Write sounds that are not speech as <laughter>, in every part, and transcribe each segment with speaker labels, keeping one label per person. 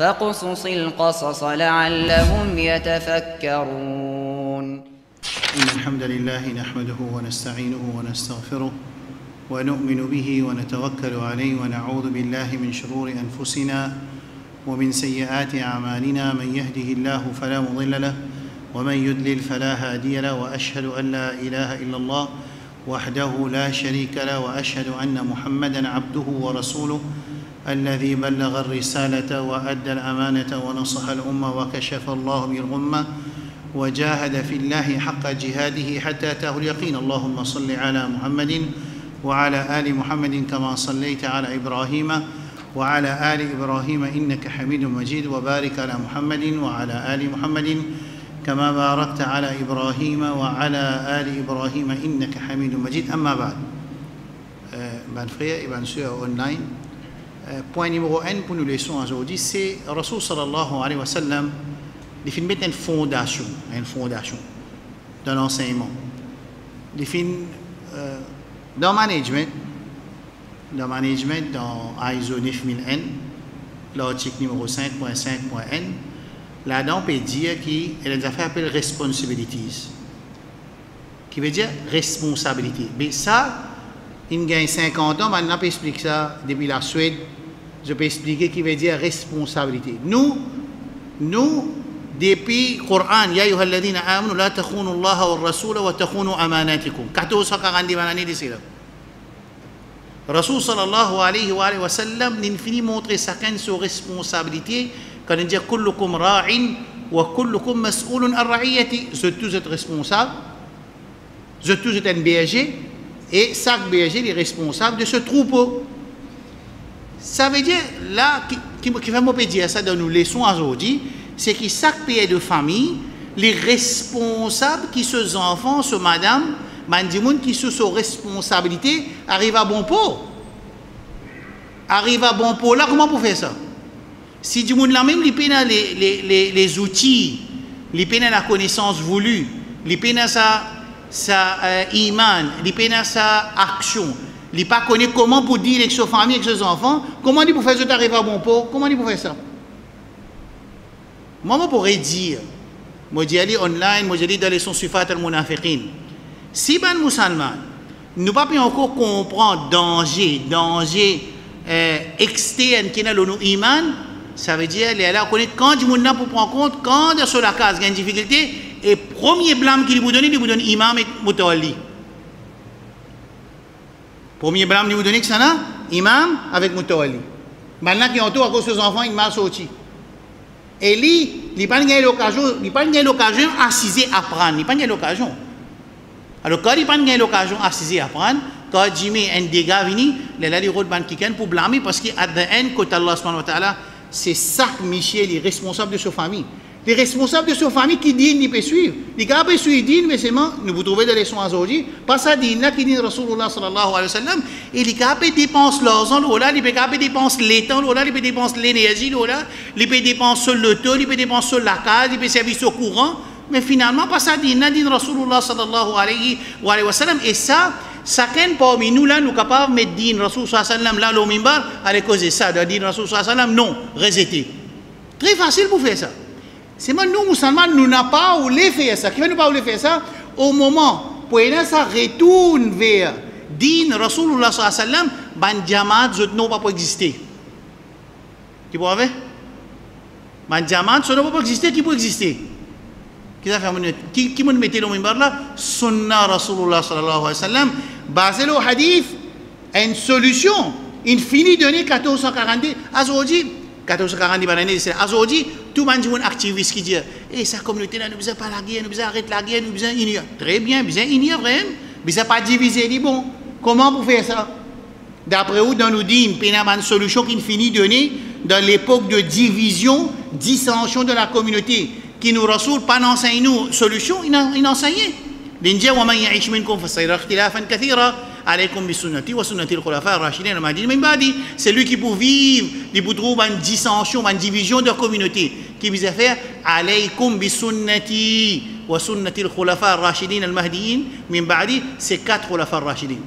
Speaker 1: فاقصص القصص لعلهم يتفكرون.
Speaker 2: إن الحمد لله نحمده ونستعينه ونستغفره ونؤمن به ونتوكل عليه ونعوذ بالله من شرور أنفسنا ومن سيئات أعمالنا. من يهده الله فلا مضل له ومن يضلل فلا هادي له وأشهد أن لا إله إلا الله وحده لا شريك له وأشهد أن محمدا عبده ورسوله الذي بلغ الرسالة وأدى الأمانة ونصح الأمة وكشف الله به الغمة وجاهد في الله حق جهاده حتى أتاه اليقين. اللهم صل على محمد وعلى آل محمد كما صليت على إبراهيم وعلى آل إبراهيم إنك حميد مجيد. وبارك على محمد وعلى آل محمد كما باركت على إبراهيم وعلى آل إبراهيم إنك حميد مجيد. أما بعد et ben sœur online, euh, point numéro 1 pour nous leçons aujourd'hui, c'est Rasul sallallahu alayhi wa sallam, il fait mettre une fondation, une fondation dans l'enseignement. Il fait euh, dans management, dans management, dans ISO 9000N, l'article numéro 5.5.N, là-dedans, on peut dire qu'il y a des affaires appelées responsibilities, qui veut dire responsabilité. Mais ça, il gagne 50 ans, maintenant, on peut expliquer ça depuis la Suède, je peux expliquer qui veut dire responsabilité. Nous, nous, depuis le Coran, Ya ayyuha alladhina amanu la takhunu Allah wa rasula wa takhunu amanatikum. 1440 années d'ici là. Rasul sallallahu alayhi wa, alayhi wa sallam n'infini montrer chacun ses responsabilités quand il dit kullukum ra'in wa kullukum ra'iyati. Vous tous êtes responsables. Vous tous êtes un berger et chaque berger est responsable de ce troupeau. Ça veut dire, là, qui, qui va me dire ça dans nos leçons aujourd'hui, c'est que chaque pays de famille, les responsables qui sont enfants, ce madame, Mandimoun qui sous responsabilité, arrivent à bon pot. Arrivent à bon pot. Là, comment vous faire ça? Si du monde là même, les, les, les, les outils, les la connaissance voulue, les sa, sa euh, iman, les sa action, il pas connaît comment pour dire avec sa famille, avec ses enfants, comment il peut faire ça arriver à bon pot, comment il peut faire ça Moi, je pourrais dire, moi je dis online, moi je dis dans les sons sufat al-munafiqin, si ben musulman, nous pas encore comprendre danger, danger euh, externe qui est dans le iman, ça veut dire les là connaître quand du monde pour prendre compte quand sur la case il y a une difficulté et premier blâme qu'il vous donne, il vous donne imam et mutawalli. Premier blâme qu'il vous donne que ça là, imam avec mutawalli. Maintenant qu'il entoure à cause de ses enfants, il m'a sorti. Et lui, il n'a pas eu l'occasion, il pas eu l'occasion d'assiser apprendre, il n'a pas eu l'occasion. Alors quand il n'a pas eu l'occasion d'assiser apprendre, quand Jimmy un dégât venu, il a dit qu'il pour blâmer parce qu'à the end, quand Allah c'est ça que Michel est responsable de sa famille. Les responsables de sa famille qui disent qu'ils peuvent suivre. Les gars peuvent suivre, disent, mais c'est moi, nous vous trouvez des leçons aujourd'hui. Pas ça, dit, là, qui dit Rasulullah sallallahu alayhi wa sallam. Et les gars peuvent dépenser leur argent, là, ils peuvent dépenser l'étang, là, ils peuvent dépenser l'énergie, ils peuvent dépenser le temps, ils peuvent dépenser la case, ils peuvent servir au courant. Mais finalement, pas ça, dit, là, dit Rasulullah sallallahu alayhi wa sallam. Et ça, chacun parmi nous, là, nous capables de mettre din Rasul sallallahu alayhi wa sallam, là, le mimbar, à cause de ça, de dire Rasul sallallahu alayhi wa sallam, non, rejeter. Très facile pour faire ça. C'est moi, nous, musulmans, nous n'avons pas voulu faire ça. Qui va nous pas voulu faire ça Au moment où ça retourne vers din Rasulullah sallallahu ban jamaat, je n'ont pas exister. Tu vois avec Ban jamaat, ça n'a pas exister, qui peut exister Qui ça fait Qui qui me mettait le mimbar là Sunna Rasulullah sallallahu alayhi wa sallam, basé le hadith, une solution. Il finit donner 1442. Aujourd'hui, 1440 banane c'est aujourd'hui tout le monde activiste qui dit eh sa communauté là nous besoin pas la guerre nous besoin arrêter la guerre nous besoin unir très bien besoin unir vraiment besoin pas diviser dit bon. Comment vous faire ça? D'après où dans nous dit une solution qui finit donner dans l'époque de division dissension de la communauté qui nous rasoule pas n'enseigne nous solution il l'India alaykum bi sunnati wa sunnati al-khulafa ar-rashidin al-mahdiyyin min ba'di c'est lui qui pour vivre pour trouver une dissension une division de la communauté. Qui vise à faire alaykum bi sunnati wa sunnati al-khulafa ar-rashidin al-mahdiyyin min ba'di c'est quatre ar-rashidin.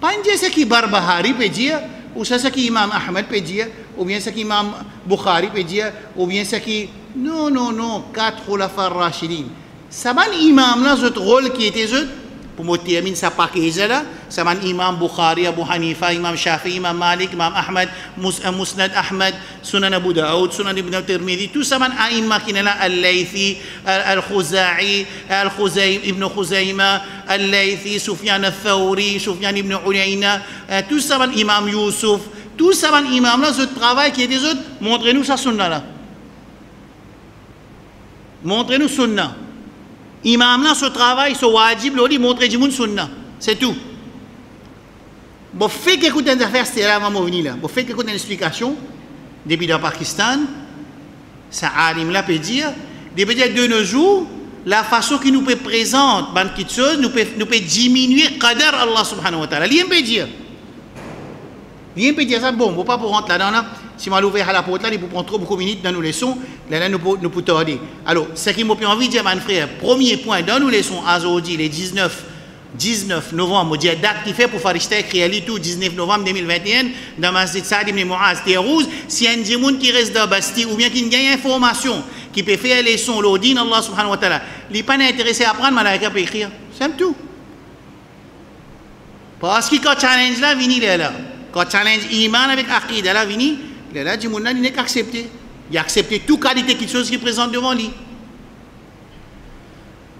Speaker 2: Pas c'est qui barbahari peut dire ou ce qu'imam Ahmed peut dire, ou bien ce qu'imam Bukhari peut dire, ou bien ce qui... Non, non, non, quatre khulafa rachidin. Ça va l'imam là, ce rôle qui était pour me terminer sa paquet là, ça va l'imam Bukhari, Abu Hanifa, imam Shafi, imam Malik, imam Ahmed, Mus- euh, Musnad Ahmed, Sunan Abu Daoud, Sunan Ibn Tirmidhi, tout ça va l'imam qui est là, Al-Laythi, Al-Khuzai, Al-Khuzay, Ibn Khuzayma, Al-Laythi, Sufyan Al-Thawri, Sufyan Ibn Uyayna, euh, tout ça va l'imam Youssouf, tout ça va l'imam là, ce travail qui est des autres, montrez-nous sa sunna là. Montrez-nous sunna. Imam là, ce travail, ce wajib, là, montrez du monde sunna. C'est tout. Bon, fait qu'écoute une affaire, c'était là avant venir là. Bon, fait qu'écoute une explication, depuis le Pakistan, ça alim là peut dire, depuis de nos jours, la façon qu'il nous peut présenter, ban chose, nous peut, nous peut diminuer qadar Allah subhanahu wa ta'ala. Rien peut dire. Rien peut dire ça, bon, bon pas pour rentrer là-dedans là. Si je ouvert à la porte là, il peut prendre trop beaucoup de minutes dans nos leçons, là, là nous nous pouvons tarder. Alors, ce qui m'a envie de dire, mon frère, premier point, dans nos leçons, aujourd'hui, les 19, 19 novembre, dire date qui fait pour faire écrire tout 19 novembre 2021 dans Masjid Saad ibn Muaz Terrouz, si un gens qui reste dans Bastille ou bien qui gagne information, qui peut faire les sons, l'odine Allah subhanahu wa ta'ala, il n'est pas intéressé à apprendre, malaika peut écrire. C'est tout. Parce que quand challenge là, vini là. Quand challenge iman avec aqid là, vini, là, monde il n'est qu'accepté. Il a accepté toute qualité quelque chose qui présente devant lui.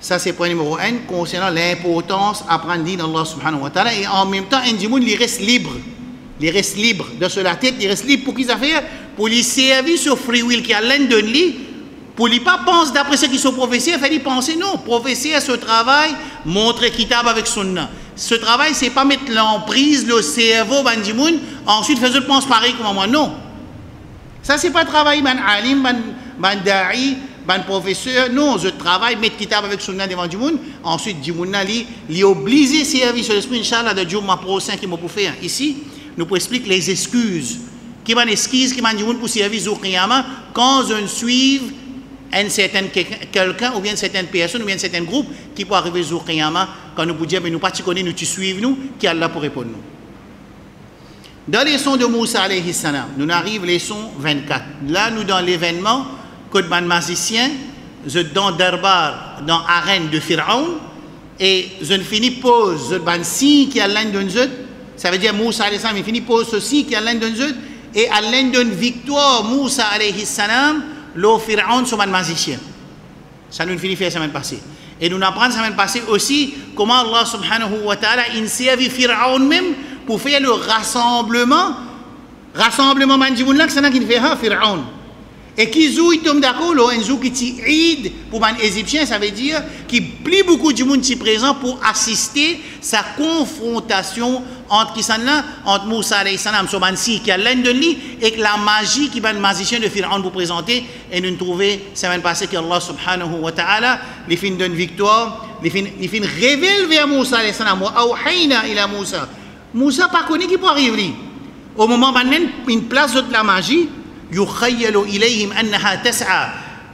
Speaker 2: Ça, c'est point numéro un concernant l'importance d'apprendre l'île Allah subhanahu wa ta'ala. Et en même temps, un djimoun, il reste libre. Il reste libre de sur la tête, il reste libre pour qu'ils affaire, pour lui servir ce free will qui a l'un de lui, pour lui pas penser d'après ce qu'ils sont prophéties, il lui penser non. Prophétie à ce travail, montrer kitab avec sunna. Ce travail, c'est pas mettre l'emprise, le cerveau, ban djimoun, ensuite faire autres pense pareil comme moi. Non. Ça, c'est pas travail, ban alim, ban, ban da'i, ban professeur, non, je travaille, mettre kitab avec sunna devant du monde, ensuite du monde li, li obligé servir sur l'esprit, Inch'Allah, de Dieu ma prochain qui m'a pour faire. Ici, nous pour expliquer les excuses. Qui m'en excuse, qui m'en dit pour servir au quand je suive un certain quelqu'un, ou bien une certaine personne, ou bien un certain groupe, qui peut arriver au quand nous pouvons dire, mais nous pas connais, nous tu suivons nous, qui là pour répondre nous. Dans les sons de Moussa alayhi salam, nous arrivons les sons 24. Là, nous dans l'événement, magicien, je dans Darbar, dans l'arène de Pharaon, et je ne finis pose, je ban signe qui a l'un d'un ça veut dire Moussa alayhi salam, il finit pose ceci qui a l'un d'un et à l'un d'une victoire, Moussa alayhi salam, le Pharaon sur ban magicien. Ça nous finit la semaine passée. Et nous apprenons la semaine passée aussi comment Allah subhanahu wa ta'ala servi Pharaon même pour faire le rassemblement. Rassemblement, manjiboun là, c'est ça qui fait Pharaon. Et qui joue, il tombe d'accord, un jour qui t'aide pour les Égyptiens, ça veut dire qu'il plie beaucoup de monde qui présent pour assister sa confrontation entre qui là, entre Moussa alayhi salam, Sobansi, qui a l'un de lui, et la magie qui va le magicien de Pharaon vous présenter. Et nous trouver, semaine passée, que Allah subhanahu wa ta'ala, les fins d'une victoire, les fins, les vers Moussa alayhi salam, wa ila Moussa. Moussa pas connu qui peut arriver. Au moment où il une place de la magie, يخيل إليهم أنها تسعى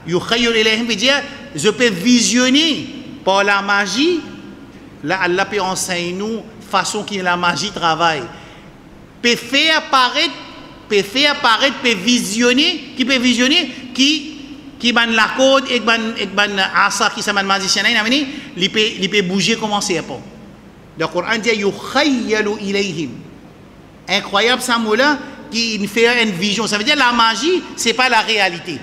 Speaker 2: يخيل إليهم veut dire je peux visionner par la magie là Allah peut enseigner nous façon que la magie travaille peut faire apparaître peut faire apparaître peut visionner qui peut visionner qui qui ban la code et ban et ban asa qui s'appelle magicien là il peut il peut bouger comment c'est pas le Coran dit yukhayyalu ilayhim incroyable ça mot là qui fait une vision. Ça veut dire la magie, ce n'est pas la réalité.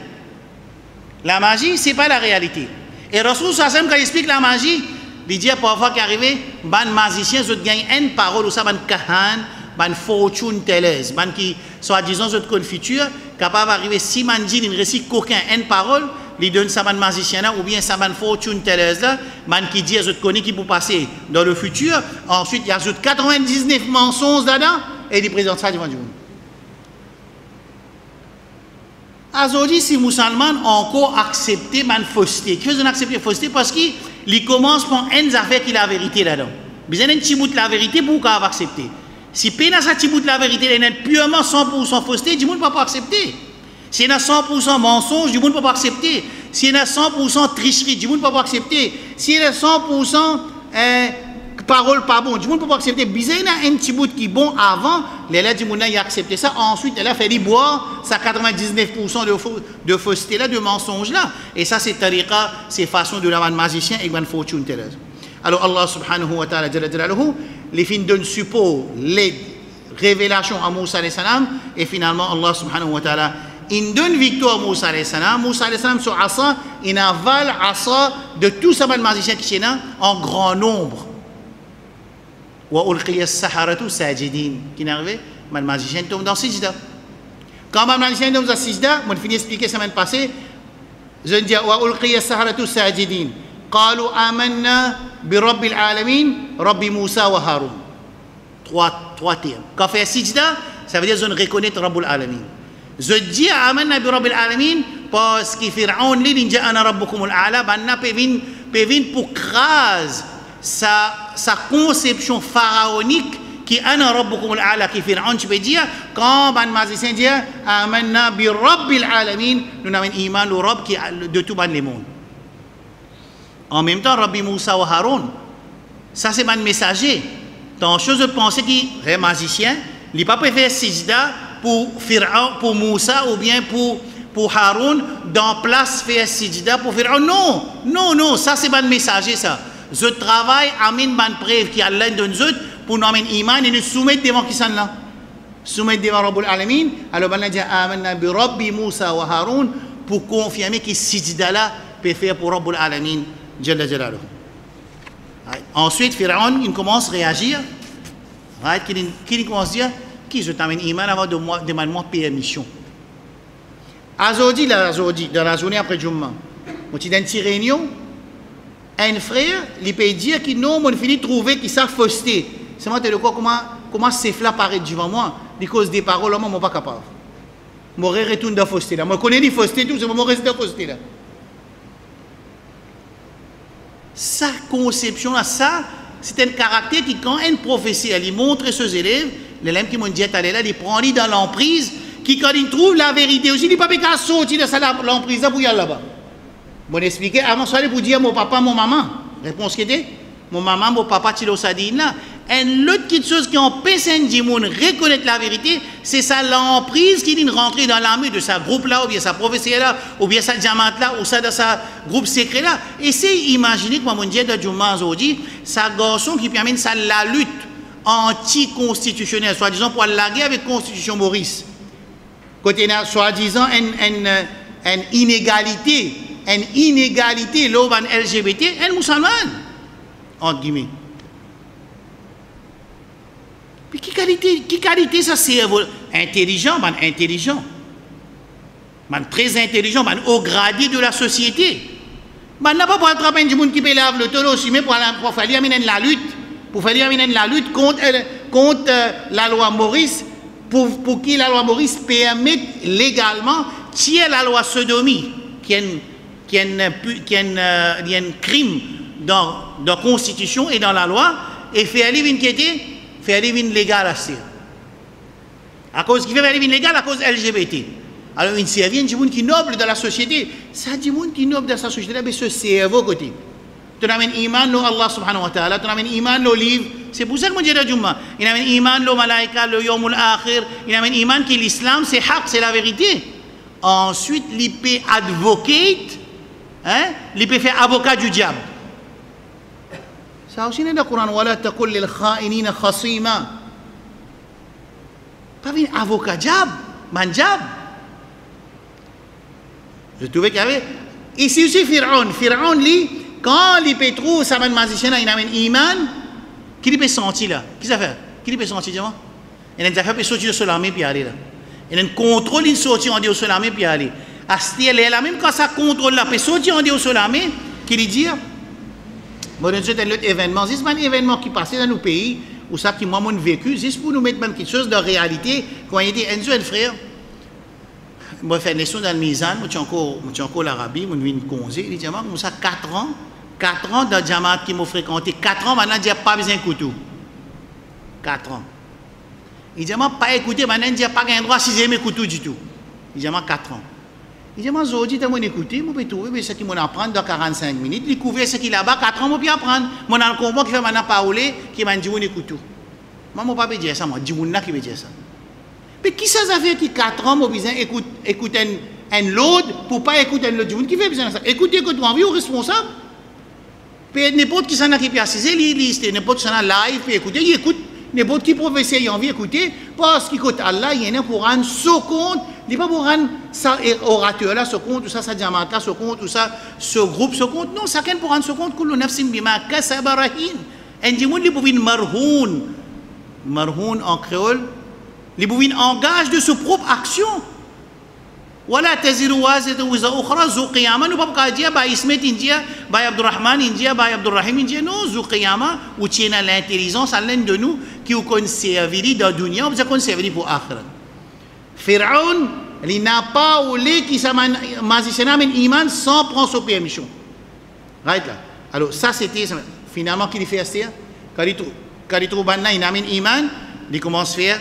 Speaker 2: La magie, ce n'est pas la réalité. Et Rasul Sassam, quand il explique la magie, il dit parfois qu'il arrive, ban magicien, je gagne une parole, ou ça, ban kahan, ban fortune tellers, ban qui, soi-disant, je confiture, capable d'arriver, si man dit, il récite qu'aucun une parole, il donne ça ban magicien là, ou bien ça ban fortune tellers là, ban qui dit, je connais qui peut passer dans le futur, ensuite il ajoute 99 mensonges là-dedans, et il présente ça devant Dieu. Aujourd'hui, si les musulmans encore accepté man fausseté, qu'ils ont accepté fausseté? Parce qu'ils commencent par une affaire qui la vérité là-dedans. Ils ont un petit bout de la vérité pour qu'ils accepté. Si peine à ce petit bout de la vérité, il est purement 100% fausseté, du monde ne peut pas accepter. Si il y a 100% mensonge, du monde ne peut pas accepter. Si il y a 100% tricherie, du monde ne peut pas accepter. Si il y a 100% euh, parole pas bon. Du monde peut pas accepter. Bizarre, un petit bout qui est bon avant, là, du monde il a accepté ça. Ensuite, elle a fait boire sa 99% de, faux, de fausseté là, de mensonge là. Et ça, c'est tariqa, c'est façon de la magicien et de fortune. Alors Allah subhanahu wa ta'ala, les fins donnent support, les révélations à Moussa et finalement Allah subhanahu wa ta'ala, il donne victoire à Moussa alayhi salam. Moussa alayhi salam sur Asa, il avale Asa de tous ces magiciens qui sont là en grand nombre. وألقي السحرة ساجدين qui est arrivé le magicien tombe dans sijda quand le magicien tombe dans sijda on finit expliquer semaine passée je dis وألقي السحرة ساجدين قالوا آمنا برب العالمين رب موسى وهارون trois trois termes quand fait sijda ça veut dire je reconnais رب العالمين zojia aman nabi rabbil alamin. Paski Firaun li ninja ana rabbukumul ala banna pevin pevin pou sa sa conception pharaonique qui ana rabbukumul ala qui Firaun tu peux dire quand ban mazicien dit amanna bi rabbil alamin nous avons iman le rob qui de tout ban les en même temps Rabbi Moussa wa Haroun ça c'est ban messager. Dans chose de penser qui est magicien il pas préfère sijda pour Pharaon pour Moussa ou bien pour pour Haroun dans place faire sijda pour Pharaon. Non non non ça c'est ban messager ça. Je travaille amène ban preuve qui Allah donne nous pour nous amener iman et nous soumettre devant qui sont là. Soumettre devant Rabbul Alamin. Alors ben dit amanna bi Rabbi Musa wa Harun pour confirmer que sijda là peut faire pour Rabbul Alamin. Jalla ensuite Pharaon il commence à réagir. Right qui commence à dire qui je t'amène iman avant de moi demande-moi permission Azodi là Azodi dans la journée après Jumma on donne une réunion un frère, il peut dire que non, on finit de trouver qu'il s'est fausseté. C'est moi, quoi, comment, comment c'est là paraît devant moi, cause des paroles, moi, je ne suis pas capable. Je retourne dans fausseté là. Moi, je connais les faussetés, tout, c'est moi, reste dans fausseté là. Sa conception là, ça, c'est un caractère qui, quand un professeur il montre ses élèves, les élèves qui m'ont dit, là, il prend dans l'emprise, qui, quand il trouve la vérité aussi, il ne peut pas sortir de l'emprise là pour y aller là-bas. Bon, expliquer, avant ça, pour dire mon papa, mon maman. Réponse qui était Mon maman, mon papa, tu l'as dit là. Et l'autre chose qui empêche un monde reconnaître la vérité, c'est sa l'emprise qui vient rentrer dans l'armée de sa groupe là, ou bien sa professeur là, ou bien sa diamante là, ou ça dans sa groupe secret là. Et c'est imaginer que mon Dieu de Juma aujourd'hui, sa garçon qui permet ça la lutte anticonstitutionnelle, soi-disant pour la guerre avec la constitution Maurice. Côté soi-disant une, une, inégalité une inégalité l'oban LGBT un musulman entre guillemets. Puis qui qualité qui qualité ça c'est intelligent intelligent. Très intelligent au gradé de la société. Man n'a pas pour attraper du monde qui peut laver le taureau mais pour, pour faire la lutte pour faire la lutte contre contre euh, la loi Maurice pour, pour qui la loi Maurice permet légalement tirer la loi sodomie qui est une qu'il y, a un crime dans, la Constitution et dans la loi, et fait aller une qui fait aller une légale à À cause qui fait aller une légale à cause LGBT. Alors, une cerveau, du monde qui est noble dans la société. Ça, du monde qui est noble dans la société, mais ce cerveau côté. Tu amènes iman no Allah subhanahu wa ta'ala, tu amènes iman no livre. C'est pour ça que mon Dieu dit Jumma. Il amène iman no malaika, le yomul akhir. Il amène iman que l'islam c'est haq, c'est la vérité. Ensuite, l'IP advocate hein, il peut faire avocat du diable. Ça aussi, dans le Coran, ولا تقل للخائنين خصيما. Pas un avocat diable, man diable. Je trouvais qu'il y avait. Ici aussi, Pharaon. Pharaon, lui, quand il peut trouver sa man magicien, il a iman, qui peut sentir là. Qui ça fait? Qui peut sentir, dis-moi Il a pour sortir de l'armée puis aller là. Il a un contrôle, il sortir en dehors de l'armée puis aller. Est là, même quand ça contrôle la paix, sortir en Dieu sur l'armée, qui lui dit, bon, c'est un autre événement, c'est un événement qui passait dans nos pays, où ça qui moi, mon vécu, juste pour nous mettre même quelque chose de réalité, quand il dit, un frère, fais leçon dans le Mizan, viens de congé, il dit, moi, ça, 4 ans, 4 ans dans le Jamaat qui m'a fréquenté, 4 ans, maintenant, il dit, pas besoin de couteau. 4 ans. Il dit, moi, pas écouter, maintenant, il dit, pas un droit à 6 couteau du tout. Il dit, moi, 4 ans. Il dit, moi, aujourd'hui, tu m'as écouté, moi, je peux trouver ce qu'il m'a apprendre dans 45 minutes. Il couvert ce qu'il a là-bas, 4 ans, moi, puis apprendre. Moi, dans le combat qui fait maintenant parler, qui m'a dit, on écoute tout. Moi, je ne peux pas dire ça, moi, dis moi qui veut dire ça. Mais qui ça fait qui 4 ans, moi, besoin écoute, écoute un, un load pour pas écouter un load du qui fait besoin de ça? Écoutez, écoute, envie au responsable. Puis n'importe qui s'en a qui peut assiser, il liste, n'importe qui s'en a live, puis écouter, il écoute, n'importe qui professeur il a envie d'écouter, parce qu'il écoute Allah, il y en a pour rendre ce compte, il n'est pas pour rendre ça orateur là, ce compte, tout ça, ça diamant là, compte, tout ça, ce groupe, ce compte, non, chacun pour rendre ce compte, kullu nafsin bima kasabarahin. Un dimanche, il peut marhoun, marhoun en créole, il peut engage de sa propre action. ولا تزر وازرة وزر أخرى ذو قيامة نبقى جيا با اسمت إنجيا با عبد الرحمن إنجيا با عبد الرحيم إنجيا non ذو قيامة où tient l'intelligence à l'un de nous qui vous conserverie dans la dunya vous a conserverie pour akhira Pharaon il n'a pas voulu qui sa magicien men iman sans prendre sa permission right là alors ça c'était finalement qu'il fait ça quand il trouve quand il trouve maintenant il amène iman il commence à faire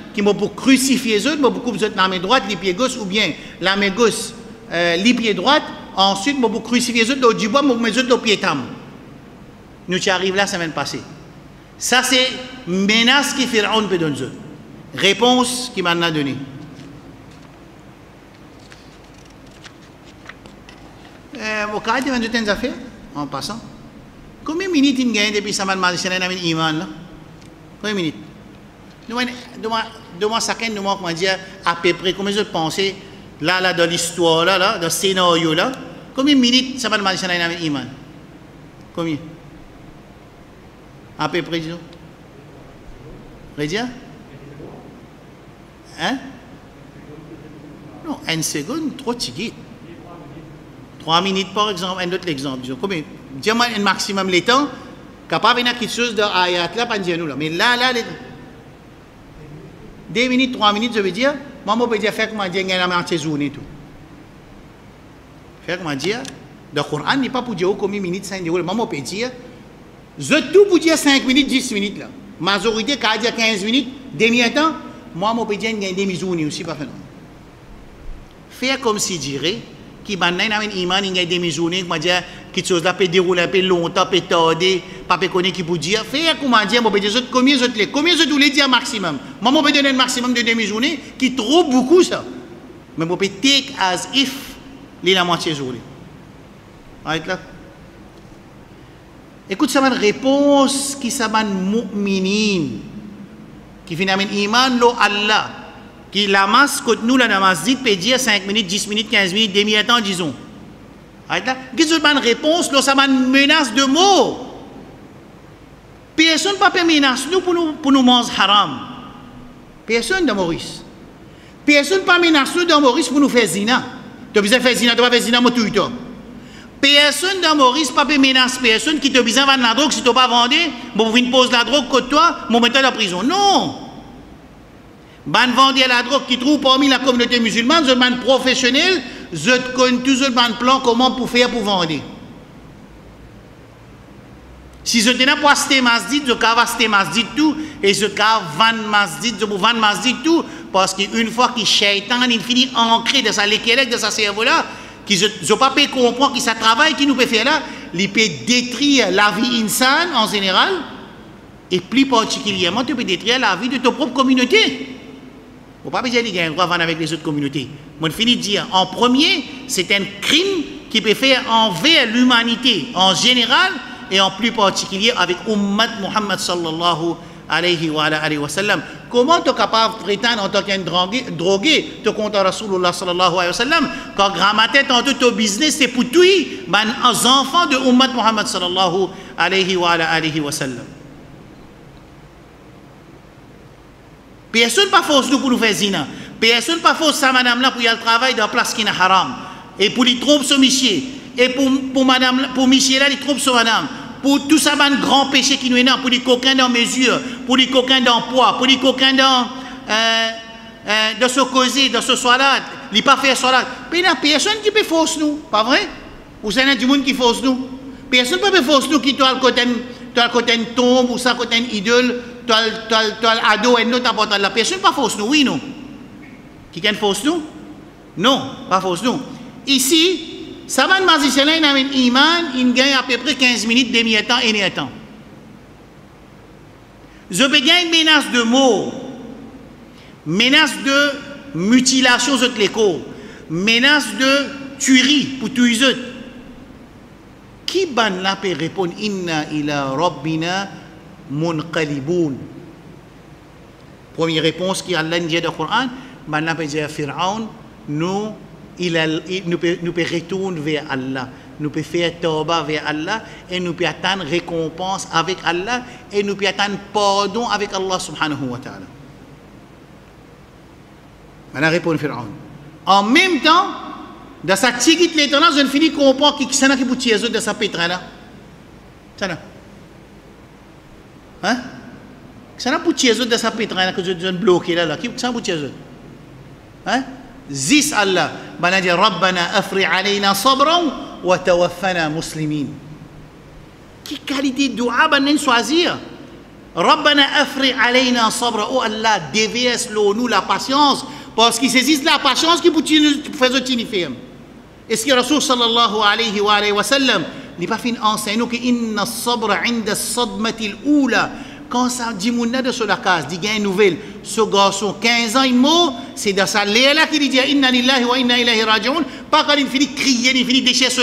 Speaker 2: qui m'a pour crucifier eux m'a beaucoup besoin de la main droite les pieds gauche ou bien la main gauche euh, les pieds droite ensuite m'a pour crucifier eux dans du bois m'a mettre dans pied tam nous y arrivons la semaine passée. Ça, c'est menace que Pharaon peut donner. Réponse qu'il m'a donnée. Euh, vous avez dit des affaires en passant. Combien de minutes il gagne depuis ça m'a demandé a Combien de minutes? Demande chacun moi comment dire à peu près combien de pensées là là dans l'histoire là là dans le scénario là combien de minutes ça m'a demandé si il a un iman Combien? À peu près, disons. Rédia Hein? Non, une seconde, trop tigé. Trois minutes par exemple, un autre exemple. Disons, combien? Dis-moi un maximum les temps, capable de quelque chose de ayat là, pas nous là. Mais là, là, les... deux minutes, trois minutes, je veux dire, je peux dire, comment dire, la moitié journée tout. Faire comment dire, le Coran n'est pas pour dire combien de minutes, cinq minutes, moi, je peux dire, je tout pour dire 5 minutes, 10 minutes là. Majorité, quand dire 15 minutes, demi-temps, moi, je peux dire une demi-journée aussi, pas Faire comme si dirait, qui a un iman, il y a demi-journée, qui dire quelque chose là peut dérouler un peu longtemps, peut tarder, pas peut connaître qui peut dire. Faire comment dire, peux dire combien je te combien je dois dire maximum? Moi, peux donner un maximum de demi-journée, qui trop beaucoup ça. Mais je peux take as if, il la moitié journée. Right là? Écoute, ça une réponse qui s'appelle mu'minin. Qui finalement iman lo Allah. Qui la masse nous la namazit peut dire 5 minutes, 10 minutes, 15 minutes, demi-temps, disons. Qu'est-ce que réponse, là, ça une menace de mort. Personne ne peut menacer nous pour nous, nous manger haram. Personne de Maurice. Personne ne peut menacer nous dans Maurice pour nous faire zina. Tu as faire zina, tu vas faire zina, moi, tout Personne dans Maurice pas menacer personne qui te besoin de la drogue si tu pas vendu, bon vous pose la drogue contre toi, mon mettre la prison. Non. Ban vendre la drogue qui trouve parmi la communauté musulmane, professionnel, je connais toujours le plan comment pour faire pour vendre. Si je tenais pas acheter masjid, je peux acheter masjid tout et je peux vendre masjid, je peux vendre masjid tout parce qu'une fois que shaitan il finit ancré dans sa léquelle, de sa cerveau là, qui je pas pu comprendre qui ça travail qui nous peut faire là, il peut détruire la vie insane en général et plus particulièrement tu peux détruire la vie de ta propre communauté. Faut pas besoin de un droit avec les autres communautés. Je finis de dire en premier, c'est un crime qui peut faire envers l'humanité en général et en plus particulier avec Ummat Muhammad sallallahu alayhi wa, alayhi wa sallam. Comment tu es capable de prétendre en tant qu'un drogué, te compte Rasulullah sallallahu alayhi wa sallam quand grammaire en tout ton business c'est pour toi, ben, les enfants de Ummat Muhammad sallallahu alayhi wa, alayhi wa sallam. Personne pas force nous pour nous faire zina. Personne pas force sa madame là pour y aller travailler dans la place qui est haram. Et pour lui tromper ce monsieur. et pour, pour madame, pour Michel, il trompe sur madame. Pour tout ça, un grand péché qui nous est pour les coquins dans mesure, pour les coquins dans poids, pour les coquins dans, euh, euh, dans ce causé, dans ce soir-là, il pas n'y a personne qui peut forcer nous, pas vrai? Ou c'est du monde qui force nous? Personne ne peut forcer nous qui doit le côté, le côté tombe, ou ça côté idole, tu as ado et nous t'apporte la personne pas force nous, oui, non? Qui can force nous? Non, pas force nous. Ici, Saman magicien il a un iman, gagne à peu près 15 minutes, demi-temps et un temps. Je peux gagner une menace de mort, menace de mutilation de l'écho, menace de tuerie pour les autres. Qui ban la peut répondre Inna ila rabbina munqalibun Première réponse qui Allah dit dans le Coran, la peut dire Pharaon, nous il, a, nous, nous retourner vers Allah, nous peut faire tauba vers Allah et nous peut attendre récompense avec Allah et nous peut attendre pardon avec Allah subhanahu wa ta'ala. Maintenant, répond Pharaon. En même temps, dans sa tigite l'éternel, je ne finis comprendre qui c'est qui peut tirer de sa pétra là. Ça là. Hein? Ça n'a pas tirer de sa pétra là que je viens bloquer là là. Qui ça peut tirer Hein? زيس الله بنجي ربنا افرع علينا صبرا وتوفنا مسلمين كي كاليتي دعاء بنن choisir ربنا افرع علينا صبرا او الله déverse l'eau nous la patience parce qu'il saisit la patience qui peut faire tini ferme est-ce que Rasul sallallahu alayhi wa alayhi wa sallam li pa fin enseigne que inna sabra inda sadmati al-ula quand ça dit de sur la nouvelle. Ce garçon 15 ans il meurt. C'est dans sa là qui dit inna lillahi wa inna ilayhi raji'un. Pas quand il finit il finit ce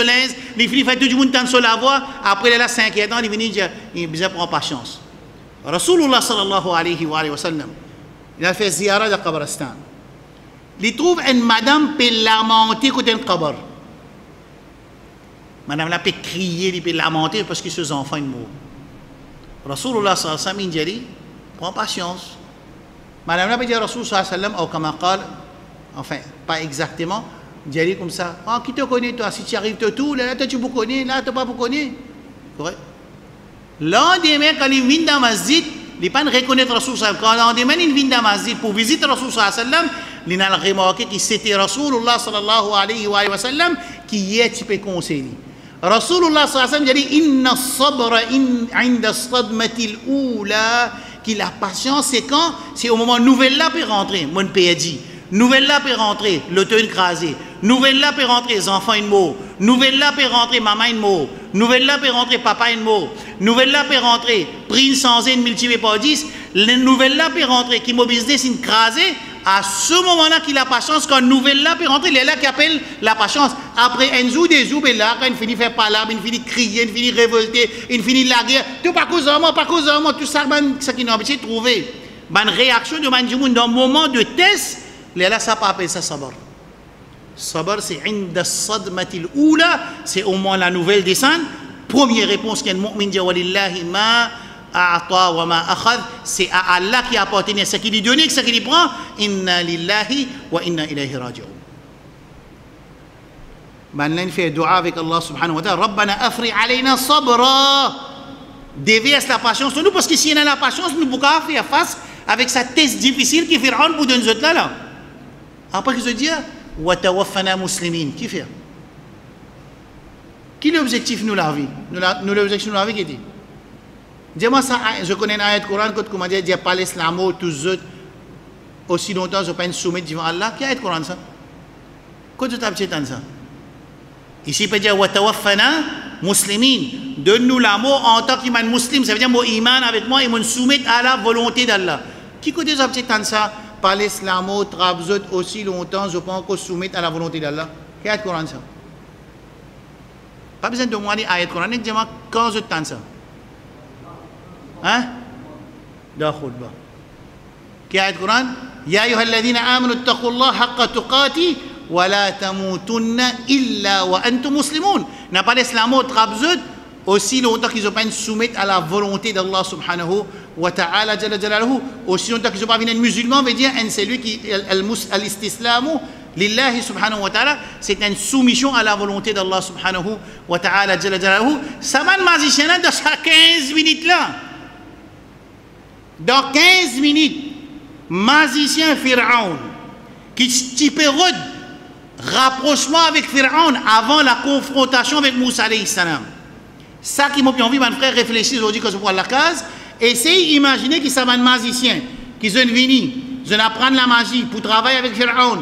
Speaker 2: il finit faire tout sur la voie. Après là 5 ans il finit dire il ne pas chance Rasulullah sallallahu alayhi wa alayhi wa sallam il a fait ziyara de Kabrastan il trouve une madame le Madame la peut crier, il peut lamenter parce que ses enfants mourent. Rasulullah sallallahu alayhi wa sallam prends patience. Madame la peut dire Rasulullah sallallahu alayhi wa sallam, enfin, pas exactement, dit comme ça, « Ah, oh, qui te connaît toi? Si tu arrives de tout, là, toi tu vous connais, là, tu pas vous connais. » Lendemain, quand il vient dans la masjid, il pas reconnaître Rasul sallallahu alayhi wa sallam. Quand lendemain, il vient dans la masjid pour visiter Rasul sallallahu alayhi wa sallam, il a remarqué que c'était Rasulullah sallallahu alayhi wa sallam qui est, tu peux conseiller. Rasulullah SAW dit Inna sabra in, inda sadmatil oula qui la patience c'est quand? C'est au moment nouvelle là peut rentrer mon père dit. Nouvelle là peut rentrer l'automne crasé nouvelle là peut rentrer les enfants une mot nouvelle là peut rentrer maman une mot nouvelle là peut rentrer papa une mot nouvelle là peut rentrer prince sans une multiplié par 10 les nouvelles là peut rentrer qui mon business une crasé à ce moment-là qu'il a pas chance, quand nouvelle là peut rentrer, il est là qui appelle la patience. Après un jour, des jours, là, quand il finit faire parler, il finit crier, il finit révolter, il finit la guerre, tout pas cause moi, pas cause moi, tout ça, ça qui nous a de trouver. Une réaction de man dans le moment de test, là, ça pas appeler ça sabar. Sabar, c'est inda sadmatil oula, c'est au moment la nouvelle descente. Première réponse qu'un mu'min dit, c'est à Allah qui apporte ce qu'il lui donne ce qu'il lui prend. Inna lillahi wa inna ilayhi raji'un. Maintenant fait dua avec Allah subhanahu wa ta'ala. Rabbana afri alayna sabra. Déverse la patience sur nous parce que si patience nous pouvons faire face avec sa test difficile qui fait rendre pour nous autres là. Après je dis wa tawaffana muslimin. Qui fait? Qui l'objectif nous la vie? Nous l'objectif nous la vie qui dit? Dis-moi ça, je connais une ayat Coran que comment dire, pas l'islamo, tous autres, aussi longtemps je pas soumettre devant Allah. Qui ayat Coran ça que tu as ça Ici, il peut dire, Watawafana muslimin. Donne-nous l'amour en tant qu'imam musulman. Ça veut dire, mon iman avec moi et mon soumettre à la volonté d'Allah. Qui côté ça ça Pas l'islamo, trabzot aussi longtemps, je pense qu'on soumettre à la volonté d'Allah. Qui ayat Coran ça Pas besoin de demander ayat Coran. Dis-moi, quand je t'entends ça ها ده خطبة كي آية القرآن يا أيها الذين آمنوا اتقوا الله حق تقاته ولا تموتن إلا وأنتم مسلمون n'a pas l'islamo trabzut aussi longtemps qu'ils n'ont pas soumettre à la volonté d'Allah subhanahu wa ta'ala jalla jalaluhu aussi longtemps qu'ils n'ont pas venus musulmans veut dire c'est lui qui al-istislamu Lillahi subhanahu wa ta'ala, c'est une soumission à la volonté d'Allah subhanahu wa ta'ala. Ça va magicien là dans 15 minutes là. Dans 15 minutes, magicien Pharaon, qui type rapprochement avec Pharaon avant la confrontation avec Moussa salam. Ça qui m'a envie, mon frère, réfléchir aujourd'hui quand je vois la case. Essayez d'imaginer ça va un magicien qui sont venus, ils apprendre la magie pour travailler avec Pharaon.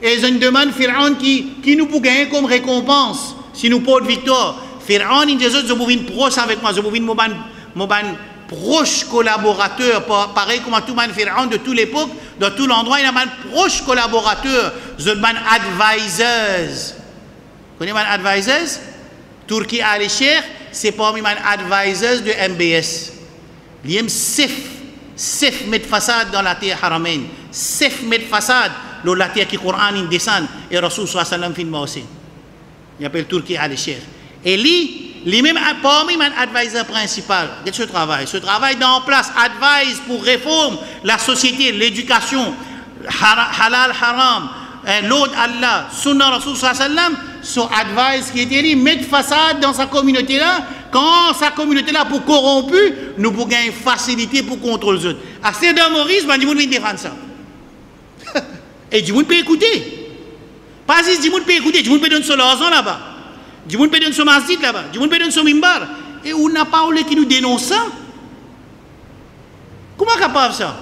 Speaker 2: Et ils demandent Pharaon qui, qui nous peut gagner comme récompense si nous de victoire? Pharaon, il dit, je veux une proche avec moi, je une mon proche collaborateur, pareil comme tout le Pharaon de toute l'époque, dans tout l'endroit, il y a un proche collaborateur, je veux advisors. Vous connaissez mon advisors? Turquie à l'échelle, c'est parmi les advisors de MBS. L'IM sif, sif met façade dans la terre haramain, sif met façade dans la terre qui Coran descend et Rasul sallam fin aussi. Il appelle Turquie à l'échelle. Et lui, lui-même parmi les advisors principal de ce travail. Ce travail dans place, advise pour réforme la société, l'éducation, halal, haram, hein, l'autre Allah, sunnah Rasul sallam son advice qui était dit, mettre façade dans sa communauté là, quand sa communauté là pour corrompu, nous pouvons gagner facilité pour contrôler les autres. À ce de Maurice, ben, monde défendre ça. <laughs> Et du monde peut écouter. Pas si du monde peut écouter, du monde peut donner son argent là-bas. Du monde peut donner son masjid là-bas. Du monde peut donner son mimbar. Et on n'a pas qui nous dénonce ça. Comment capable ça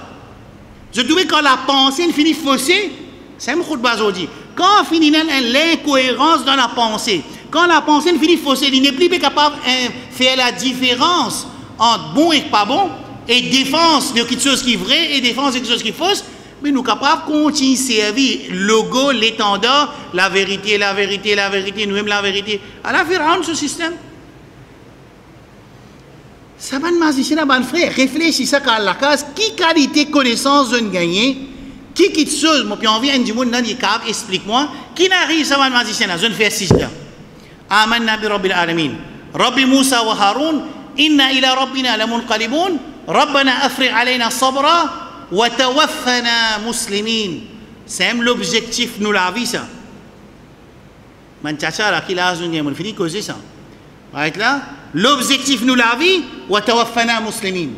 Speaker 2: Je trouvais quand la pensée finit faussée, c'est un de aujourd'hui. Quand finit l'incohérence dans la pensée, quand la pensée finit faussée, il n'est plus capable de faire la différence entre bon et pas bon, et défense de quelque chose qui est vrai et défense de quelque chose qui est fausse, mais nous capables de continuer à servir le go, l'étendard, la vérité, la vérité, la vérité, nous-mêmes la vérité. À la Pharaon, ce système. Ça va nous frère, réfléchissez à la case, qui qualité connaissance de gagner, qui quitte chose, moi, puis on vient du monde dans les caves, explique-moi, qui n'arrive, ça va nous zone faire système. Amen, Nabi Rabbil Alamin. Rabbi Moussa wa Haroun, inna ila Rabbina la munqalibun, Rabbana afri alayna sabra, وتوفنا مسلمين. سام لوبجيكتيف نو لافي سا ما انت عشرة كي لازم يعمل فريكو زي سا رايت لا لوبجيكتيف نو لافي وتوفنا مسلمين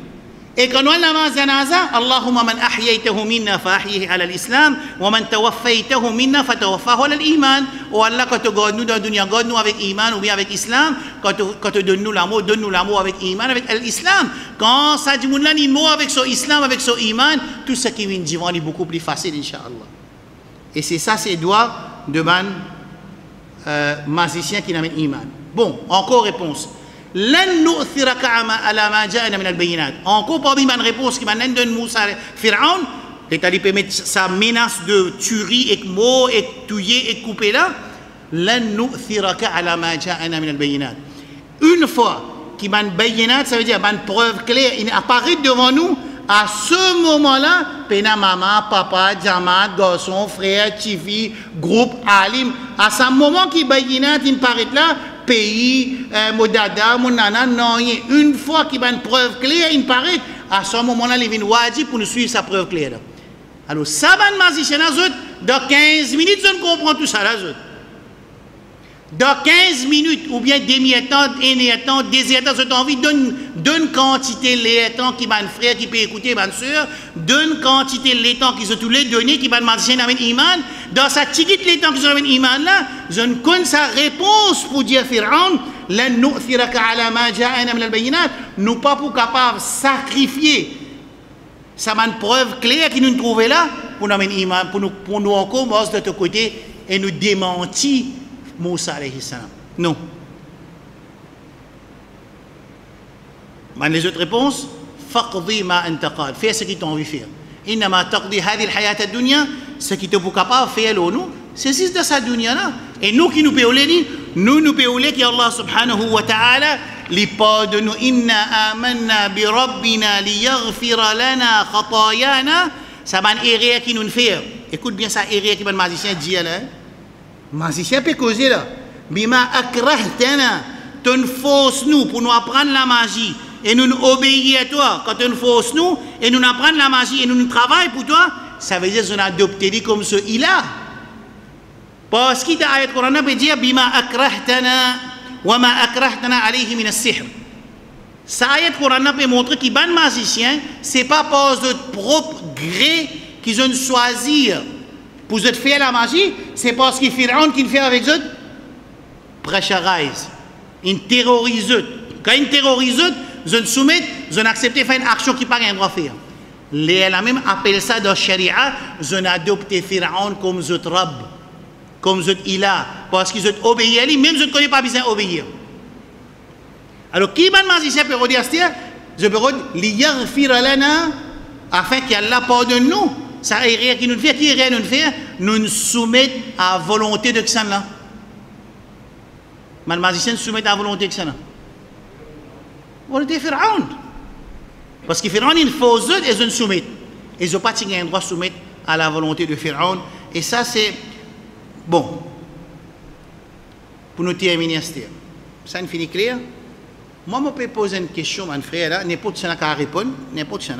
Speaker 2: Man ahyaytahu minna fa ahyihi ala l'islam, wa man tawaffaytahu minna fa tawaffahu ala l'iman. Oh Allah, quand tu gardes nous nous iman ou bien avec islam. Quand tu, nous nous iman, avec dit son islam, avec son iman, tout ce qui est beaucoup plus facile, inshallah. Et c'est ça, c'est doigt de man euh, magicien qui n'amène iman. Bon, encore réponse. Encore parmi les réponses qui m'ont donné Moussa Pharaon, c'est-à-dire mettre sa menace de tuerie et mot et tuer et couper là, une fois qu'il y a une bayinat, ça veut dire une preuve claire, il apparaît devant nous, à ce moment-là, pena maman, papa, diamant, garçon, frère, chifi, groupe, alim, à ce moment qu'il bayinat, il paraît là, pays, euh, mon dada, mon nana, non, une fois qu'il y a une preuve claire, il paraît, à ce moment-là, il vient wadi pour nous suivre sa preuve claire. Alors, ça va magicien, dans 15 minutes, je ne comprends tout ça, là, dans 15 minutes, ou bien demi-étant, un désirtant, ce envie d'une quantité l'étant qui va frère qui peut écouter, ma soeur, d'une quantité l'étant qui se tous les données qui va demander dans iman, dans sa petite l'étant qui se dans iman là, je ne connais sa réponse pour dire Pharaon, la ala ma ja'ana nous pas pour capable sacrifier. Ça m'a une preuve claire qui nous trouvait là pour nous iman, pour nous pour nous encore de ce côté et nous démentir Moussa alayhi salam. Non. les autres réponses ما أنت قال fais ce qui t'a envie de faire إنما تقضي هذه الحياة الدنيا ce qui te peut capable faire nous c'est ce de sa dunya là et nous qui nous dire nous nous dire que Allah subhanahu wa ta'ala li pardonne nous inna amanna bi rabbina liyaghfir lana khatayana ça va erreur qui nous fait écoute bien ça erreur qui va magicien dit là magicien peut causer là. Bima akrahtana, tu forces nous pour nous apprendre la magie et nous, nous obéir à toi. Quand tu forces nous et nous apprendre la magie et nous, nous travaillons pour toi, ça veut dire qu'on a adopté comme ce il a. Parce qu'il ayat Coran peut dire bima akrahtana wa ma akrahtana alayhi min as-sihr. Ça ayat Coran peut montrer qu'ils ban magiciens, c'est pas par leur propre gré qu'ils ont choisi pour faire la magie, c'est parce qu'ils Pharaon qui fait avec eux pressurise. Ils terrorisent. Quand ils terrorisent, ils soumettent, ils acceptent de faire une action qui pas un droit faire. Les même appellent ça dans la Sharia, ils adopté Pharaon comme zot rab, comme zot ilah, parce qu'ils ont obéi à lui, même je ne connais pas besoin d'obéir. Alors, qui va magicien peut dire Je peux dire, afin qu'Allah pardonne nous. Ça rien qui nous fait, qui rien nous fait, nous nous soumettons à la volonté de qui là. Mais le magicien soumet à la volonté de qui là. Volonté de Pharaon. Parce que Pharaon, il faut eux, ils se soumettent. Ils n'ont pas un droit de soumettre à la volonté de Pharaon. Et ça, c'est bon. Pour nous terminer, ça ne finit clair. Moi, je peux poser une question mon frère, n'importe qui répondre, n'importe qui.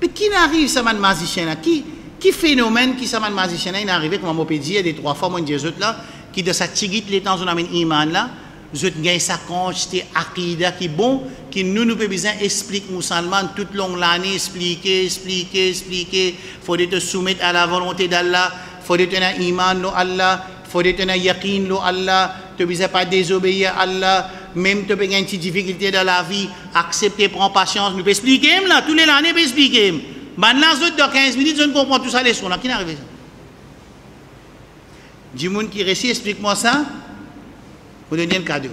Speaker 2: Mais qui n'arrive, ça, man magicien, là Qui, qui phénomène qui, ça, man magicien, là, il arrivé, comme on peut dire, des trois fois, moi, Jésus, là, qui, de sa tigite, les temps, on amène iman, là, je gagne sa quantité akida qui bon, qui nous, nous peut besoin expliquer musulman toute longue l'année, expliquer, expliquer, expliquer, faut te soumettre à la volonté d'Allah, faut te tenir iman, lo Allah, faut te tenir yakin, lo Allah, tu ne pas désobéir à Allah, même tu peux une petite difficulté dans la vie, accepter, prendre patience. Nous pouvons expliquer, là, tous les années, nous expliquer. Maintenant, dans 15 minutes, je ne comprends tout ça, les sons, là. Qui n'arrive ça? Du monde qui réussit, explique-moi ça. Vous donnez le cadeau.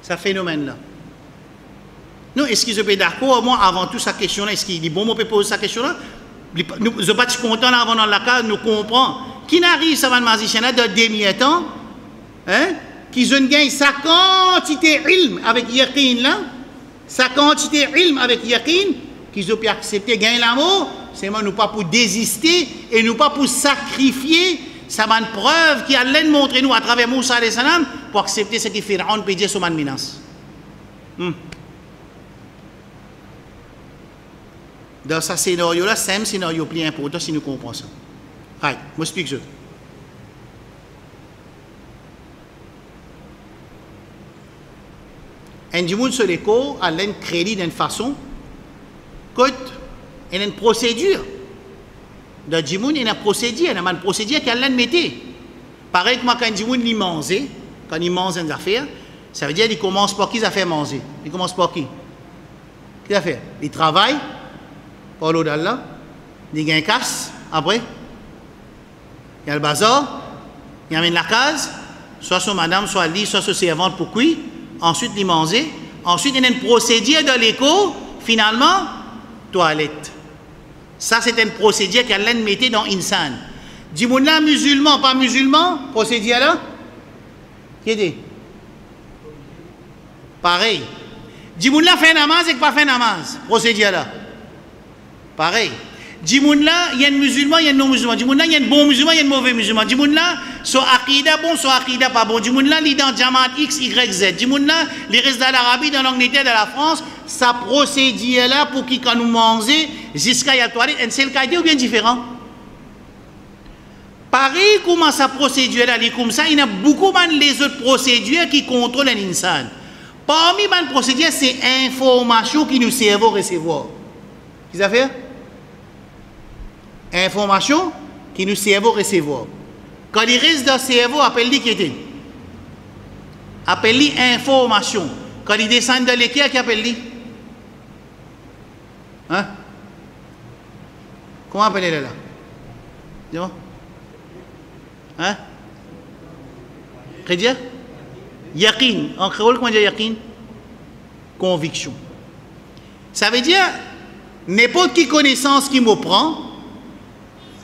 Speaker 2: Ce phénomène-là. Non, est-ce qu'ils sont d'accord, moi, avant tout sa question-là, est-ce qu'il dit, bon, on peut poser sa question-là? Nous ne sommes pas contents avant dans la case, nous comprenons. Qui n'arrive, ça va magicien-là, de demi-temps, hein? Qu'ils ont gagné sa quantité ilm avec yaqin là, sa quantité ilm avec yaqin, qu'ils ont pu accepter gagner l'amour, c'est moi nous pas pour désister et nous pas pour sacrifier, ça m'a une preuve qui allait montrer nous à travers Moussa et salam pour accepter ce que Pharaon peut dire sur ma menace. Hmm. Dans ce scénario-là, c'est un scénario plus important si nous comprenons ça. Moi je explique sur l'écho, a un crédit d'une façon, qu'il y a une procédure. Dans monde, il y a une procédure, il y a une procédure qui a mettait. Pareil que moi, quand monde, il mange, quand il mange des affaires, ça veut dire qu'il commence par qui ça fait manger? Il commence par qui? Qui a fait? Il travaille, par l'eau d'Allah, il gagne casse, après, il y a le bazar, il amène la case, soit son madame, soit lui, soit son servante pour cuire, ensuite il manger, ensuite il y a une procédure dans l'écho, finalement, toilette. Ça, c'est une procédure qu'Allah mettait dans Insan. Du monde là, musulman, pas musulman, là? Qui est Pareil. Du monde là, fait namaz et pas fait namaz, procédure là. Pareil. Là, il y a un musulman, il y a un non-musulman. Monde là, il y a un bon musulman, il y a un mauvais musulman. Monde là, soit akida bon, soit akida pas bon. Monde là, il est dans Jamaat X, Y, Z. Monde là, il reste dans l'Arabie, dans l'Angleterre, dans la France. Ça procédure là pour qu'il quand nous manger jusqu'à la toilette, c'est le cas ou bien différent? Pareil, comment ça procédure là, comme ça, il y a beaucoup de les autres procédures qui contrôlent l'insan. Parmi les procédures, c'est information qui nous servent à recevoir. Qu'est-ce fait? Information qui nous cerveau recevoir. Quand il reste dans le cerveau, appelle-lui qui était. Appelle-lui information. Quand il descend dans l'équerre, qui appelle-lui Hein? Comment appelle-le là? Dis-moi. Hein? Qu'est-ce Yakin. En créole, comment dire yakin Conviction. Ça veut dire, n'importe qui connaissance qui me prend,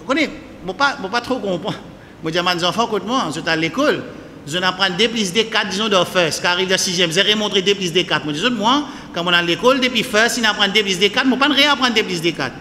Speaker 2: vous connaissez, je ne pas, pas trop comprendre. Je dis à mes enfants, écoute-moi, je suis à l'école, je apprends 2 plus D 4, disons, de first, qui arrive de 6e, je vais montrer 2 plus D 4. Je dis, moi, quand on est à l'école, depuis first, il apprend 2 plus D 4, je ne pas réapprendre 2 plus D 4.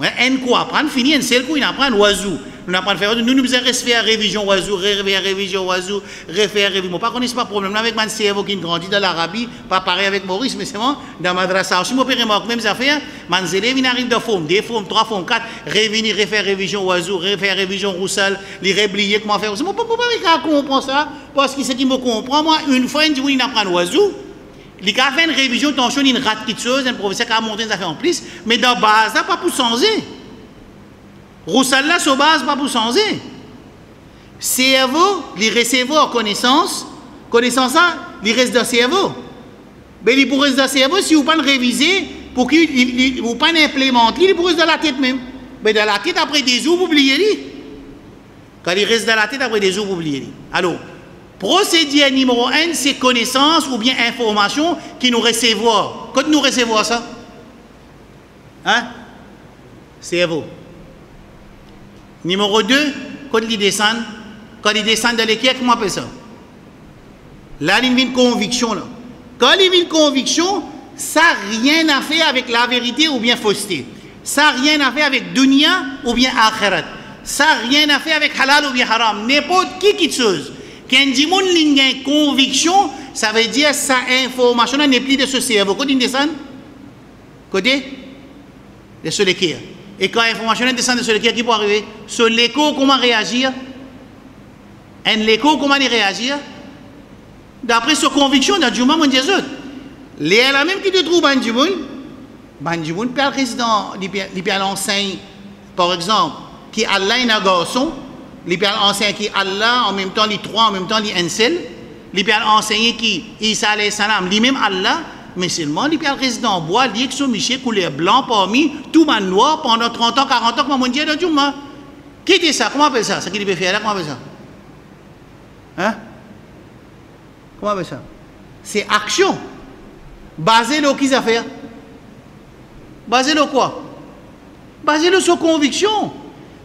Speaker 2: Un quoi apprendre, fini, un seul coup, il apprend oiseau. Nous n'avons faire nous nous besoin refaire révision oiseau refaire révision oiseau refaire révision. Pas connaît pas problème avec mon cerveau qui grandit dans l'Arabie pas pareil avec Maurice mais c'est moi dans madrasa aussi moi peux remarquer même affaire mes élèves ils arrivent de forme deux formes trois formes quatre revenir refaire révision oiseau refaire révision roussel les réblier comment faire. Moi pas pas comprendre ça parce que ce qui me comprend moi une fois une il apprend oiseau il a fait une révision, attention, il rate quelque chose, un professeur qui a monté des affaires en plus, mais dans base, pas pour changer. Roussel là, sur base, pas pour changer. Cerveau, il recevoir connaissance, connaissance ça, il reste dans le cerveau. Mais il pourrait rester dans le cerveau si vous ne pas réviser, pour qu'il vous pas il pourrait dans la tête même. Mais dans la tête, après des jours, vous oubliez. Quand il reste dans la tête, après des jours, vous oubliez. Alors, Procédé numéro 1, c'est connaissance ou bien information qui nous recevons. Quand nous recevons ça? Hein? Cerveau. Numéro 2, quand il descend, quand il descend dans l'équipe, comment on appelle ça? Là, il y a une conviction. Là. Quand il y a une conviction, ça n'a rien à faire avec la vérité ou bien fausseté. Ça n'a rien à faire avec dunya ou bien akhirat. Ça n'a rien à faire avec halal ou bien haram. N'importe qui qui chose. Quand dit mon une conviction, ça veut dire sa information n'est plus de ce cerveau. Côté descend Côté De ce l'équerre. Et quand l'information descend de ce l'équerre, qui peut arriver Sur l'écho, comment réagir Un l'écho, comment il réagir D'après sa conviction, dans Djouma, mon Dieu, les la même qui te trouve dans Djouma, dans Djouma, le président, il peut l'enseigne, par exemple, qui a l'un un garçon, il peut enseigner qui Allah, en même temps, les trois, en même temps, les un seul. Il peut enseigner qui Isa salam, lui-même Allah, mais seulement, il rester dans le bois, il que son couleur blanc parmi tout monde noir pendant 30 ans, 40 ans, comme on dit dans Jumma. Qui était ça? Comment on appelle ça? Faire comment on appelle ça? Hein? Comment on ça? C'est action. Basé sur qui ça fait? Basé sur quoi? Basé sur conviction.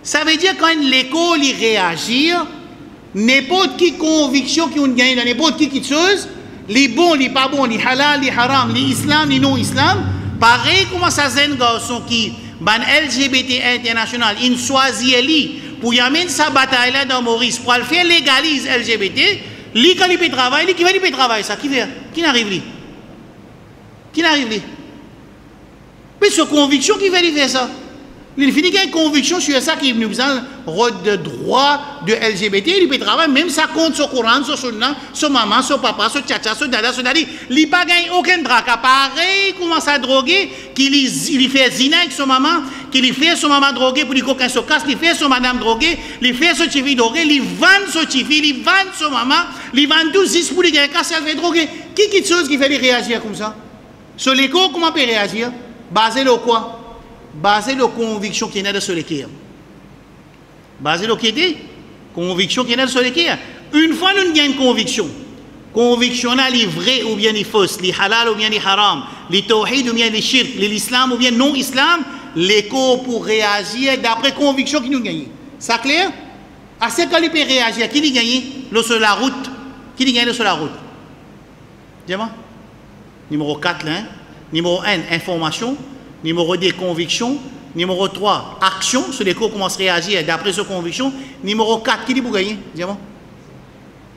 Speaker 2: Ça veut dire quand l'école y réagit, n'importe qui conviction qui ont gagné dans n'importe qui chose, les bons, les pas bons, les halal, les haram, les islam, les non-islam, pareil comment ça un garçon qui, ban LGBT international, il choisit lui pour y amener sa bataille dans Maurice, pour le faire légaliser LGBT, lui quand il peut travailler, lui qui va il peut travailler ça, qui fait Qui n'arrive lui Qui n'arrive lui Mais c'est conviction qui va lui faire ça. Il finit une conviction sur ça qui nous besoin de droit de LGBT, il peut travailler, même ça compte sur Coran, sur Sunna, sur maman, sur papa, sur tchatcha, sur dada, dadi. Il n'a pas gagné aucun droit. Pareil, commence à droguer, qu'il il fait zina avec son maman, qu'il fait son maman droguer pour coquin se casse, il fait son madame droguer, il fait son chifi droguer, il vend son chifi, il vend son maman, il vend 12 pour lui gagner casse, elle fait droguer. Qui qui chose qui fait réagir comme ça? Sur l'écho, comment peut réagir? Basé sur quoi? Basé la conviction qui est dans ce l'équerre. Basé sur qui Conviction qui est dans ce l'équerre. Une fois nous avons une conviction, conviction là, est vraie ou bien est fausse, les halal ou bien les haram, les tawhid ou bien les shirk, l'islam ou bien non-islam, l'écho pour réagir d'après conviction qui nous gagne. Ça clair? À ce qu'il peut réagir, qui lui gagne? Sur la route Qui lui gagne sur la route? Dis-moi. Numéro 4 là, hein? Numéro 1, information. Numéro 2, conviction. Numéro 3, action. Sur les cours commencent à réagir d'après ses convictions. Numéro 4, qui dit pour gagner? Dis-moi.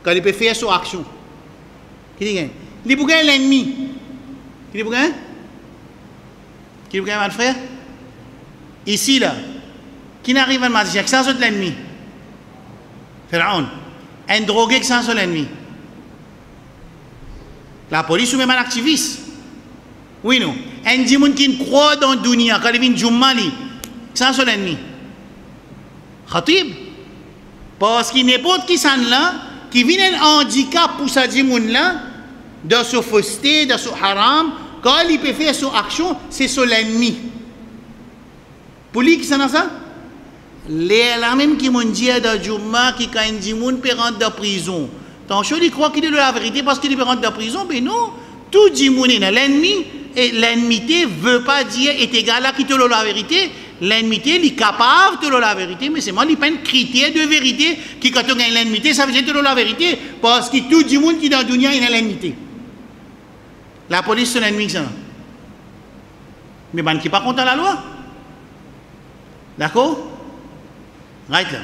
Speaker 2: Quand il peut faire son action. Qui dit gagner? Il dit pour gagner l'ennemi. Qui dit pour gagner? Qui dit pour gagner, mon frère? Ici, là. Qui n'arrive à dire que ça, c'est l'ennemi. Pharaon. Un drogué ça, c'est l'ennemi. La police ou même un activiste. Oui, non. Un dimanche qui croit dans le dunya, quand il vient Jumali, c'est son ennemi. Khatib. Parce qu'il n'est pas qui s'en là, qui vient un handicap pour ce dimanche là, ce fausseté, ce haram, quand il peut faire son action, c'est son ennemi. Pour lui, qui s'en a ça? Les même qui dit dans Jumma, qui quand un dimanche peut rentrer dans prison. Tant il croit qu'il est de la vérité parce qu'il peut rentrer dans prison, mais non. Tout dimanche, l'ennemi, et l'ennemi ne veut pas dire est égal à qui te la vérité. L'ennemi il est capable de la vérité, mais c'est moi, il pas un critère de vérité qui, quand on a l'ennemi, ça veut dire de la vérité. Parce que tout le monde qui est dans le dunya, il a l'ennemi. La police, c'est l'ennemi, ça. Mais ben, qui pas contre la loi. D'accord? Right là.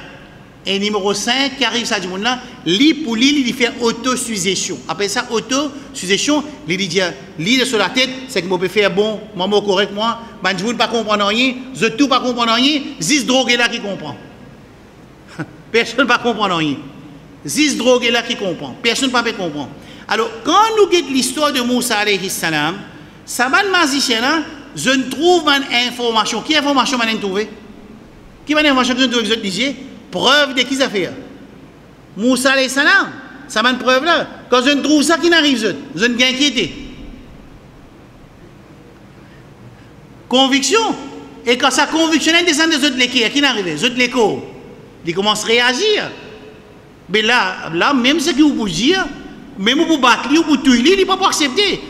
Speaker 2: Et numéro 5, qui arrive ça du monde là, lit pour lui, il fait autosuggestion. Après ça, autosuggestion, il dit, lit sur la tête, c'est que je peux faire bon, moi, correct, moi, ben, je ne pas comprendre rien, je ne pas comprendre rien, zis drogue <laughs> là qui comprend. Personne ne va comprendre rien. Zis drogue là qui comprend. Personne ne peut comprendre. Alors, quand nous regardons l'histoire de Moussa alayhi salam, ça va magicien là, je ne trouve pas information. Qui information m'a trouvé Qui m'a information que je trouve Preuve de qui ça fait Moussa alayhi salam. Ça m'a une preuve là. Quand je trouve ça, qui n'arrive Je ne inquiété. Conviction. Et quand sa conviction descend de l'équipe, qui n'arrive Je l'écho. Il commence à réagir. Mais là, là même ce que vous pouvez dire, même pour battre, ou pour tuer, il ne peut pas accepter.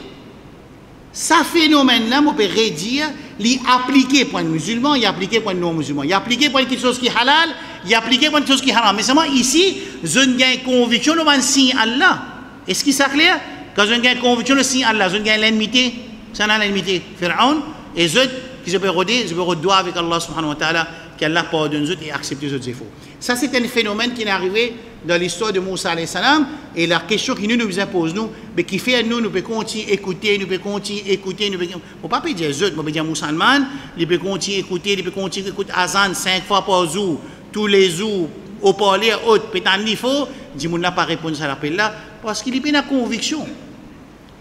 Speaker 2: Ce phénomène-là, on peut redire, il appliqué pour un musulman, il appliqué pour un non-musulman. Il appliqué pour quelque chose qui est halal, il appliqué pour quelque chose qui est haram. Mais seulement ici, je n'ai conviction, le un signe Allah. Est-ce que c'est clair? Quand je n'ai conviction, le signe Allah, je n'ai l'ennemité, c'est l'ennemité. Pharaon, et je, qui je peux je peux redire avec Allah subhanahu wa ta'ala, qu'Allah pardonne et accepte les défauts. Ça, c'est un phénomène qui est arrivé dans l'histoire de Moussa salam et la question qui nous nous impose, nous, mais qui fait nous, nous pouvons continuer écouter, nous pouvons continuer écouter, nous pouvons, pas dire autres, mais dire musulman, nous pouvons continuer écouter, nous pouvons continuer écouter Azan cinq fois par jour, tous les jours, au parler, autre, il faut, dit n'a pas répondu à l'appel là, parce qu'il est la conviction.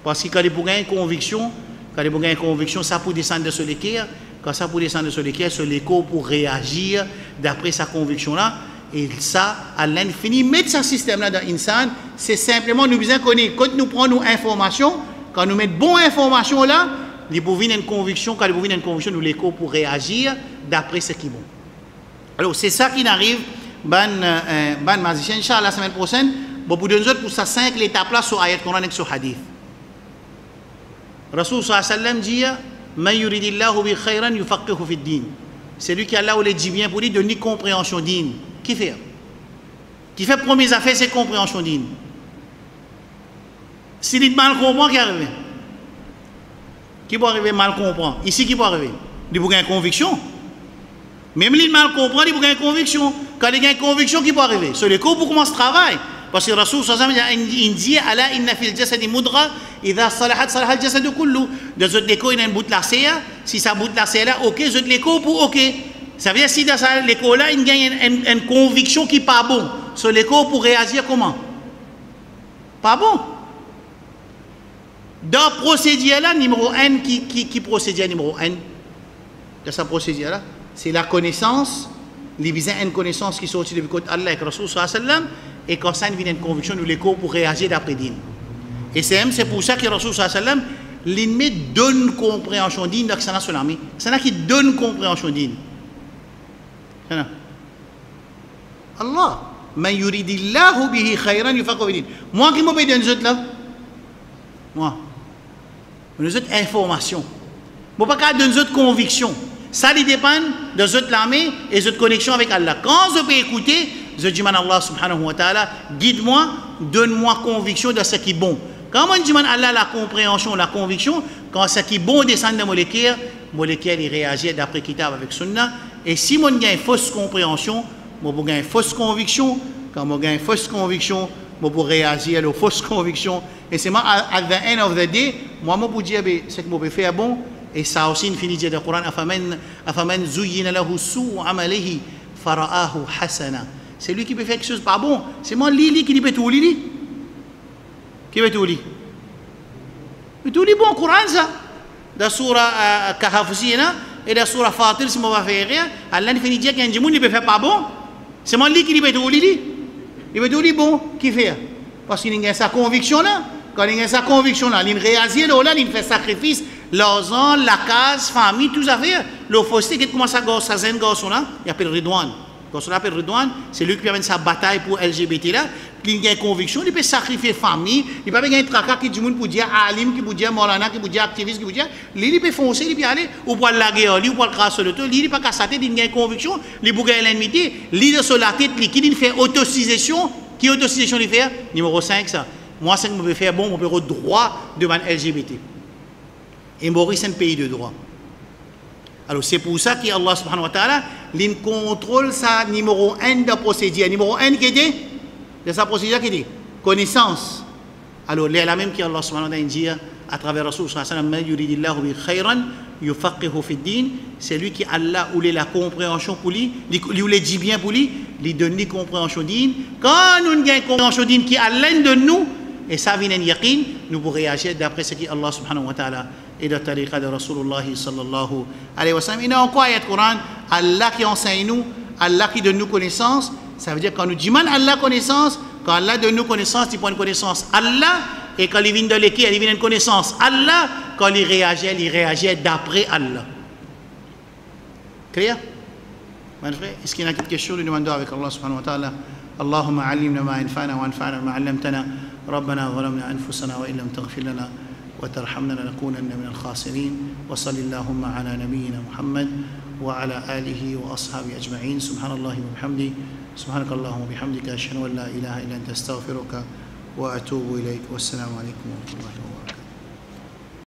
Speaker 2: Parce que quand il a une conviction, quand il y a une conviction, ça peut descendre sur l'équerre, quand ça pour descendre sur l'équerre, sur l'écho pour réagir d'après sa conviction-là. Et ça, à l'infini, mettre ce système-là dans Insan, c'est simplement nous besoin connaître. Quand nous prenons nos informations, quand nous mettons bonne information là, faut venir une conviction, quand faut venir une conviction, nous l'écho pour réagir d'après ce qui est bon. Alors, c'est ça qui arrive, ban, euh, ban magicien, la semaine prochaine, bon, pour nous autres, pour ça, cinq étapes là sur Ayat Coran et sur Hadith. Rasul sallam dit, c'est lui qui là où les dit bien pour lui donner compréhension digne. Qui fait? Qui fait première affaire, c'est compréhension digne. S'il dit mal comprend, qui arrive? Qui peut arriver mal comprendre Ici, qui peut arriver? Il peut une conviction. Même s'il mal comprend, il peut une conviction. Quand il a une conviction, qui peut arriver? C'est le coup pour commencer le travail. Parce que Rasul il dit ala inna fil jasadi mudra idha salahat salaha al jasadu kullu. De zot l'écho il y a une bout la serre, si ça bout la serre là OK, zot l'écho pour OK. Ça veut dire si dans l'écho il gagne une, une, conviction qui pas bon, sur l'écho pour réagir comment? Pas bon. Dans procédure là numéro 1 qui qui qui numéro 1 de sa procédure là, c'est la connaissance, les besoins une connaissance qui sortit de côté Allah et Rasul sallallahu alayhi wa sallam et quand ça vient une conviction, nous l'écho pour réagir d'après din. Et c'est pour ça que Rasul sallam l'ennemi donne compréhension digne dans sur l'armée. C'est là qui donne compréhension digne. Allah. Man yuridillahu bihi khayran yufaqqahu din. Moi qui m'obéis dans autres là. Moi. Nous autres informations. Moi pas donner autres convictions. Ça dépend de notre l'armée et notre connexion avec Allah. Quand je peux écouter, je dis à Allah subhanahu wa ta'ala, guide-moi, donne-moi conviction de ce qui est bon. Quand on dit à Allah la compréhension, la conviction, quand ce qui est bon descend de molécule il réagit d'après Kitab avec Sunna. Et si mon a une fausse compréhension, moi j'ai une fausse conviction, quand moi j'ai une fausse conviction, moi pour réagir à la fausse conviction. Et c'est moi, at the end of the day, moi je peux dire, ce que je peux faire bon, et ça aussi, finit de Coran, afaman, zuyyina lahu su'u amalihi fara'ahu hasana. C'est lui qui peut faire quelque chose pas bon. C'est moi Lili qui peut tout Lili? Qui peut tout Lili? Mais tout Lili? Bon Coran ça. Dans surah Kahf et dans surah Fatir si on va faire rien, Allah ne finit dire qu'un djimoun ne peut faire pas bon. C'est moi Lili qui peut tout Lili? Il peut tout Lili? Bon qui fait? Parce qu'il a sa conviction là. Quand il a sa conviction là, il réagit là, il fait sacrifice l'argent, la case, famille, tout ça fait. Le fossé qui commence à gosser, ça garçon là, il appelle Ridwan. Quand on appelle Redouane, c'est lui qui amène sa bataille pour LGBT là. Il a une conviction, il peut sacrifier famille, il peut avoir un tracas qui dit pour dire Alim, qui peut dire Morana, qui peut dire activiste, qui peut dire. Il peut foncer, il peut aller, ou pour la guerre, ou pour le craser le tout. Lui, il peut pas sa tête, il a une conviction, il peut gagner l'ennemi. Lui, de sur la tête, il fait autocisation. Qui autocisation il fait? Numéro 5, ça. Moi, c'est que je peux faire bon, on peut droit devant LGBT. Et Maurice, c'est un pays de droit. Alors c'est pour ça qu'Allah subhanahu wa ta'ala, contrôle sa numéro 1 de procédure. Numéro 1 qui dit, de sa procédure qui dit, connaissance. Alors, c'est la même qu'Allah subhanahu wa ta'ala dit à travers Rasul sallallahu alayhi wa sallam. C'est lui qui Allah ou la compréhension pour lui, lui ou dit bien pour lui, lui donne la compréhension din. Quand nous avons une compréhension din qui est l'un de nous, et ça vient un yaqin, nous pourrons réagir d'après ce qu'Allah subhanahu wa ta'ala de de Rasulullah sallallahu alayhi wa sallam. Il y a encore ayat Coran, Allah qui enseigne nous, Allah qui donne nous connaissance. Ça veut dire quand nous disons Allah connaissance, quand Allah donne nous connaissance, il prend une connaissance Allah, et quand il vient de l'équipe, il vient une connaissance Allah, quand il réagit, il réagit d'après Allah. Clair Mon frère, est-ce qu'il y a une question Nous demandons avec Allah subhanahu wa ta'ala. اللهم علمنا ما ينفعنا وانفعنا ما علمتنا ربنا ظلمنا انفسنا وان لم تغفر لنا وترحمنا لنكونن من الخاسرين وصل اللهم على نبينا محمد وعلى آله وأصحابه أجمعين. سبحان الله وبحمده. سبحانك اللهم وبحمدك أشهد أن لا إله إلا أنت أستغفرك وأتوب إليك. والسلام عليكم ورحمة الله وبركاته.